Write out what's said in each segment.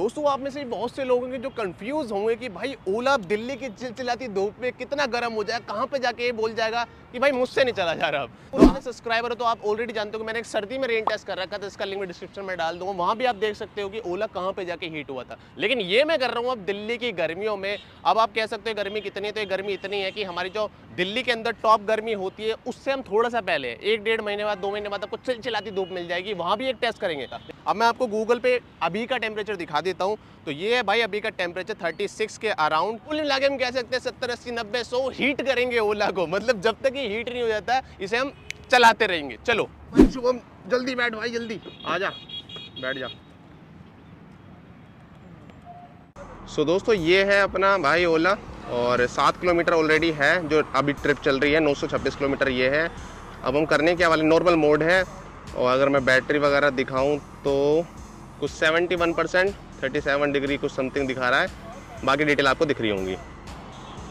दोस्तों, आप में से बहुत से लोग होंगे जो कंफ्यूज होंगे कि भाई, ओला दिल्ली की चिलचिलाती धूप में कितना गर्म हो जाए कहाँ पे जाके ये बोल जाएगा कि भाई, मुझसे नहीं चला जा रहा अब। पुराने सब्सक्राइबर हो तो आप ऑलरेडी जानते हो कि मैंने एक सर्दी में रेन टेस्ट कर रखा था, इसका लिंक डिस्क्रिप्शन में डाल दूँगा, वहाँ भी आप देख सकते हो कि ओला कहाँ पे जाके हीट हुआ था। लेकिन ये मैं कर रहा हूँ अब दिल्ली की गर्मियों में, अब आप कह सकते हो गर्मी कितनी है तो ये गर्मी इतनी है कि हमारी जो दिल्ली के अंदर टॉप गर्मी होती है, उससे हम थोड़ा सा पहले, एक डेढ़ महीने बाद, दो महीने बाद आपको चिलचिलाती धूप मिल जाएगी, वहाँ भी एक टेस्ट करेंगे। अब मैं आपको गूगल पे अभी का टेम्परेचर दिखा देता हूँ। तो ये है भाई अभी का टेम्परेचर 36 के अराउंड कुल मिला के हम कह सकते हैं सत्तर अस्सी नब्बे सौ हीट करेंगे ओला को। मतलब जब तक ये हीट नहीं हो जाता है इसे हम चलाते रहेंगे। चलो। शुभम जल्दी बैठ भाई जल्दी। आ जा। बैठ जा। सो so, दोस्तों ये है अपना भाई ओला और सात किलोमीटर ऑलरेडी है जो अभी ट्रिप चल रही है। 926 किलोमीटर ये है। अब हम करने क्या वाले? नॉर्मल मोड है। और अगर मैं बैटरी वगैरह दिखाऊँ तो कुछ 71 परसेंट थर्टी डिग्री कुछ समथिंग दिखा रहा है। बाकी डिटेल आपको दिख रही होंगी।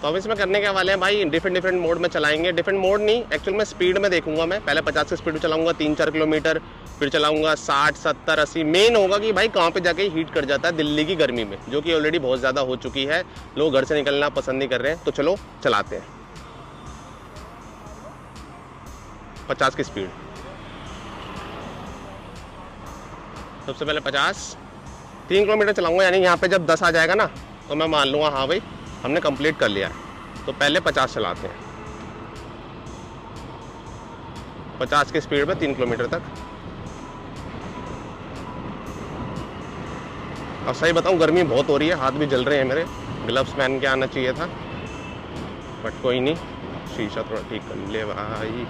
तो अब इसमें करने के वाले हैं भाई डिफरेंट डिफरेंट मोड में चलाएँगे। डिफरेंट मोड नहीं एक्चुअल में स्पीड में देखूँगा मैं। पहले पचास की स्पीड में चलाऊँगा, तीन चार किलोमीटर, फिर चलाऊँगा साठ, सत्तर, अस्सी। मेन होगा कि भाई कहाँ पे जाके हीट कर जाता है दिल्ली की गर्मी में, जो कि ऑलरेडी बहुत ज़्यादा हो चुकी है। लोग घर से निकलना पसंद नहीं कर रहे हैं तो चलो चलाते हैं। पचास की स्पीड सबसे पहले पचास। तीन किलोमीटर चलाऊँगा, यानी यहाँ पे जब दस आ जाएगा ना तो मैं मान लूँगा हाँ भाई, हमने कंप्लीट कर लिया। है तो पहले पचास चलाते हैं। पचास की स्पीड में तीन किलोमीटर तक। अब सही बताऊँ, गर्मी बहुत हो रही है, हाथ भी जल रहे हैं मेरे। ग्लव्स पहन के आना चाहिए था। बट कोई नहीं, शीशा थोड़ा ठीक कर ले भाई।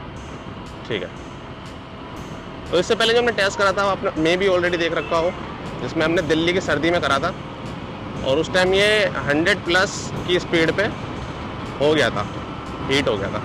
ठीक है। तो इससे पहले जो हमने टेस्ट करा था आपने मैं भी ऑलरेडी देख रखा हो। जिसमें हमने दिल्ली की सर्दी में करा था। और उस टाइम ये 100 प्लस की स्पीड पे हो गया था। हीट हो गया था।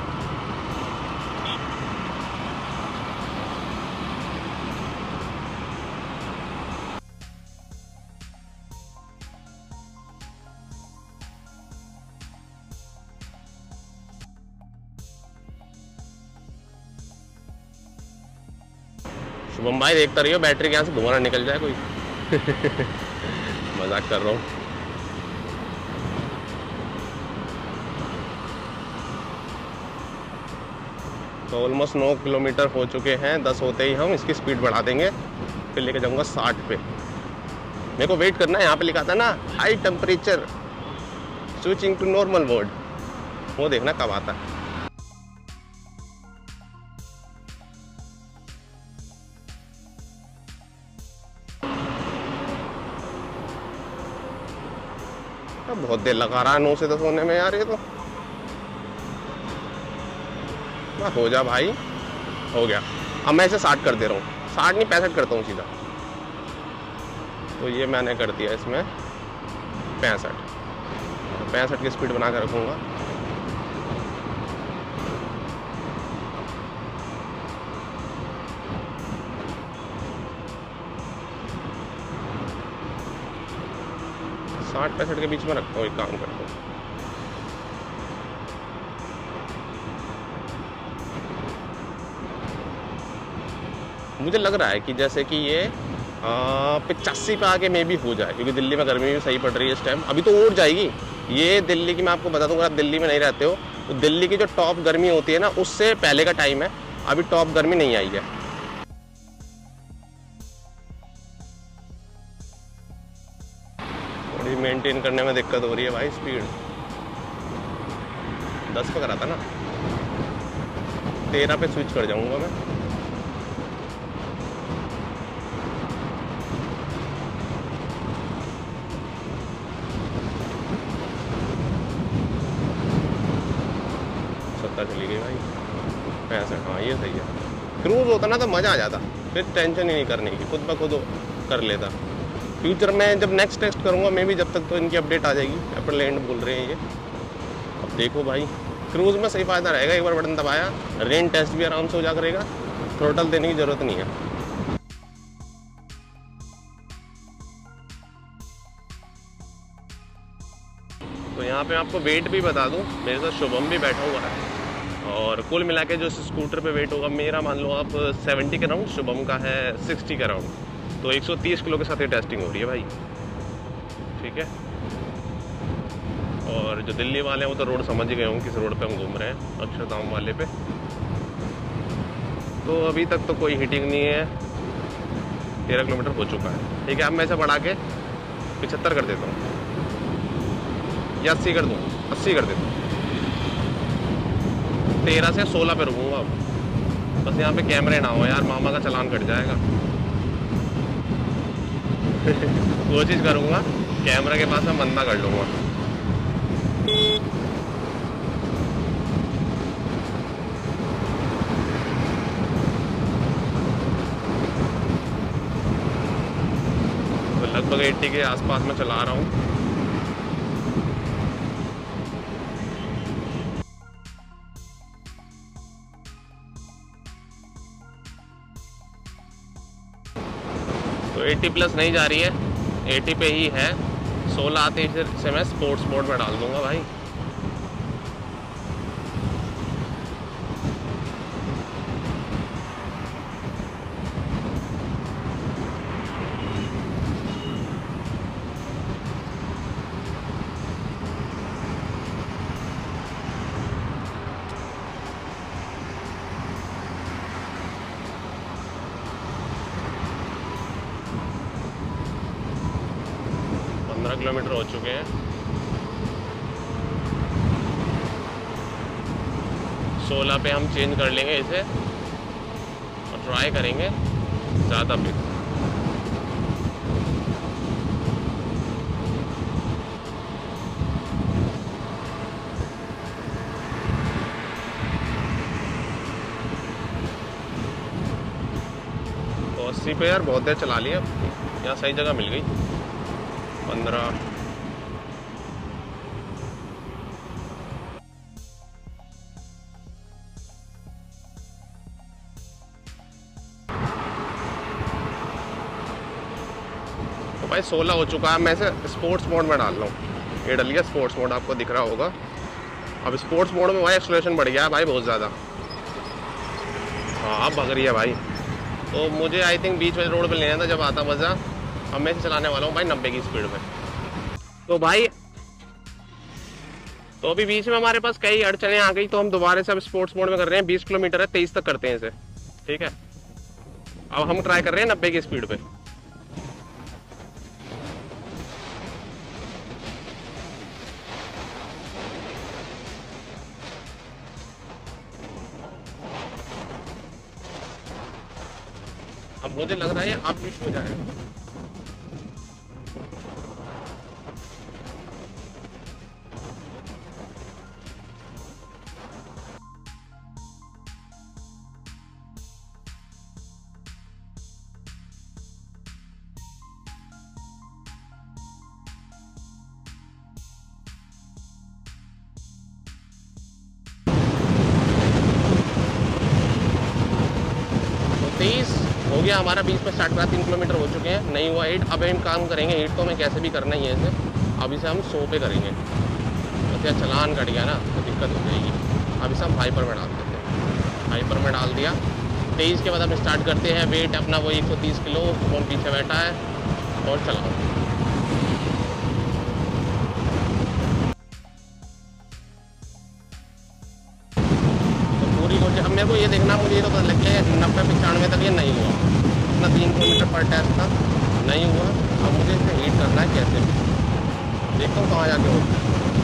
शुभम भाई देखता रहिए बैटरी के यहाँ से धुआँ निकल जाए कोई। मज़ाक कर रहा हूँ तो ऑलमोस्ट नौ किलोमीटर हो चुके हैं, दस होते ही हम इसकी स्पीड बढ़ा देंगे। फिर लेके जाऊँगा साठ पे। मेरे को वेट करना है, यहाँ पे लिखा था ना high temperature switching to normal mode वो देखना कब आता है। देर लगा रहा है नौ से दस होने में यार ये तो। हो जा भाई, हो गया। अब मैं इसे साठ कर दे रहा हूँ। साठ नहीं, पैंसठ करता हूँ सीधा। तो ये मैंने कर दिया इसमें पैंसठ। पैंसठ की स्पीड बना कर रखूँगा। साठ पैंसठ के बीच में रखता हूँ एक काम करता हूँ। मुझे लग रहा है कि जैसे कि ये पचासी पे आके मे भी हो जाए, क्योंकि दिल्ली में गर्मी भी सही पड़ रही है इस टाइम अभी तो उड़ जाएगी। ये दिल्ली की मैं आपको बता दूँगा आप दिल्ली में नहीं रहते हो तो दिल्ली की जो टॉप गर्मी होती है ना, उससे पहले का टाइम है। अभी टॉप गर्मी नहीं आई है। मेंटेन करने में दिक्कत हो रही है भाई स्पीड दस पे करा था ना? तेरह पे स्विच कर जाऊँगा मैं। सत्ता चली गई भाई। पैंसठ हाँ ये सही है। क्रूज होता ना तो मज़ा आ जाता। फिर टेंशन ही नहीं करने की, खुद ब खुद कर लेता। फ्यूचर में जब नेक्स्ट टेस्ट करूँगा, मैं भी जब तक तो इनकी अपडेट आ जाएगी। एप्पल लैंड बोल रहे हैं ये। अब देखो भाई क्रूज़ में सही फ़ायदा रहेगा, एक बार बटन दबाया रेन टेस्ट भी आराम से हो जा करेगा थ्रोटल देने की ज़रूरत नहीं है। तो यहाँ पे आपको वेट भी बता दूँ, मेरे साथ शुभम भी बैठा हुआ है। और कुल मिला के जो स्कूटर पे वेट होगा, मेरा मान लो आप 70 के राउंड शुभम का है 60 के राउंड तो 130 किलो के साथ ये टेस्टिंग हो रही है भाई। ठीक है? और जो दिल्ली वाले हैं, वो तो रोड समझ गए होंगे किस रोड पे हम घूम रहे हैं, अक्षरधाम वाले पे। तो अभी तक तो कोई हीटिंग नहीं है। तेरह किलोमीटर हो चुका है। ठीक है, अब मैं इसे बढ़ा के पिछहत्तर कर देता हूँ। या अस्सी कर दूँ, अस्सी कर देता हूँ। तेरह से सोलह पे रुकूँगा अब। बस यहाँ पे कैमरे ना हो यार, मामा का चलान कट जाएगा। कोशिश करूँगा, कैमरा के पास मैं बंदा कर लूँगा। तो लगभग 80 के आसपास मैं चला रहा हूँ। तो 80 प्लस नहीं जा रही है 80 पे ही है। 16 आते ही से मैं स्पोर्ट्स मोड में डाल दूँगा भाई। किलोमीटर हो चुके हैं। सोलह पे हम चेंज कर लेंगे इसे और ट्राई करेंगे ज़्यादा पे तो अस्सी पे यार बहुत देर चला लिया। यहाँ सही जगह मिल गई। पंद्रह। तो भाई सोलह हो चुका है, मैं इसे स्पोर्ट्स मोड में डाल रहा हूँ। ये डल गया स्पोर्ट्स मोड आपको दिख रहा होगा। अब स्पोर्ट्स मोड में भाई एक्सलेशन बढ़ गया है भाई बहुत ज़्यादा। हाँ अब भग रही है भाई। तो मुझे आई थिंक बीच में रोड पे लेना था जब आता मज़ा। अब मैं चलाने वाला हूँ भाई नब्बे की स्पीड में। तो भाई तो अभी बीच में हमारे पास कई अड़चने आ गई तो हम दोबारा से अब स्पोर्ट्स मोड में कर रहे हैं। बीस किलोमीटर है तेईस तक करते हैं इसे। ठीक है? अब हम ट्राई कर रहे हैं नब्बे की स्पीड पे। अब मुझे लग रहा है आप भी हो। जाएगा तेईस हो गया, हमारा बीच में स्टार्ट करा तीन किलोमीटर हो चुके हैं। नहीं हुआ एट अब हम काम करेंगे। एट तो हमें कैसे भी करना ही है इसे। अब इसे हम सौ पे करेंगे। तो क्या चलान कट गया ना तो दिक्कत हो जाएगी। अब इसे हम हाइपर में डाल देते हैं। हाइपर में डाल दिया। तेईस के बाद हम स्टार्ट करते हैं। वेट अपना वो एक सौ तीस किलो फ़ोन पीछे बैठा है और चलाओ। पर टेस्ट था। नहीं हुआ। अब मुझे इसे हीट करना है, कैसे? देखो कहाँ जाके होता है।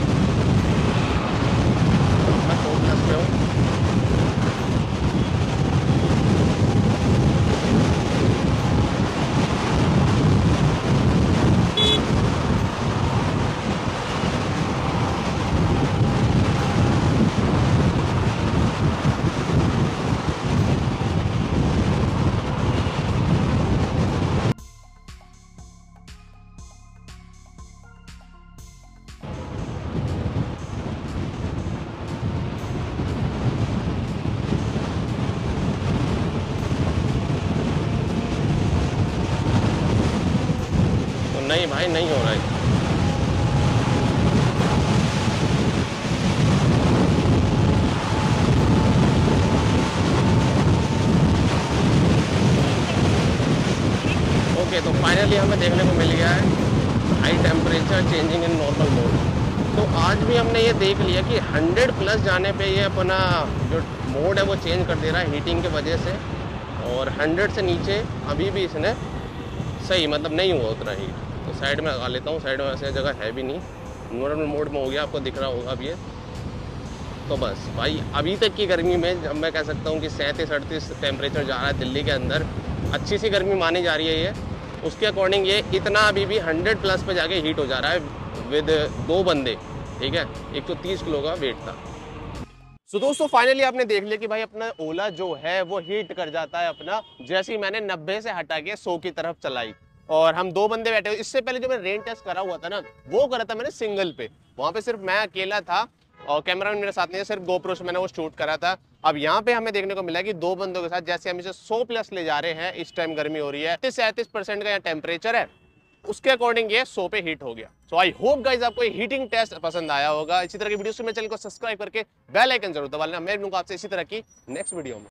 नहीं भाई, नहीं हो रहा है। ओके तो फाइनली हमें देखने को मिल गया है। High temperature changing in normal mode तो आज भी हमने ये देख लिया कि 100 प्लस जाने पे ये अपना जो मोड है वो चेंज कर दे रहा है हीटिंग के वजह से। और 100 से नीचे अभी भी इसने सही मतलब नहीं हुआ उतना हीट तो साइड में लगा लेता हूँ साइड में वैसे जगह है भी नहीं। नॉर्मल मोड में हो गया आपको दिख रहा होगा अब ये। तो बस भाई अभी तक की गर्मी में जब मैं कह सकता हूँ कि सैंतीस अड़तीस टेम्परेचर जा रहा है दिल्ली के अंदर अच्छी सी गर्मी मानी जा रही है ये। उसके अकॉर्डिंग ये इतना अभी भी 100 प्लस पे जाके हीट हो जा रहा है विद दो बंदे ठीक है? 130 किलो का वेट था। सो so, दोस्तों फाइनली आपने देख लिया कि भाई अपना ओला जो है वो हीट कर जाता है अपना जैसे ही मैंने 90 से हटा के 100 की तरफ़ चलाई। और हम दो बंदे बैठे हुए इससे पहले जो मैं रेन टेस्ट करा हुआ था ना, वो करा था मैंने सिंगल पे। वहाँ पे सिर्फ़ मैं अकेला था और कैमरा मेरे साथ नहीं है, सिर्फ़ गोप्रो से मैंने वो शूट करा था। अब यहाँ पे हमें देखने को मिला कि दो बंदों के साथ जैसे हम इसे 100 प्लस ले जा रहे हैं, इस टाइम गर्मी हो रही है तीस सैंतीस परसेंट का यहाँ टेम्परेचर है। उसके अकॉर्डिंग ये 100 पे हीट हो गया। सो आई होप गाइज़ आपको हीटिंग टेस्ट पसंद आया होगा। इसी तरह की वीडियो से मैं चैनल को सब्सक्राइब करके बेल आइकन ज़रूर दबा लेना मैं आपसे इसी तरह की नेक्स्ट वीडियो में।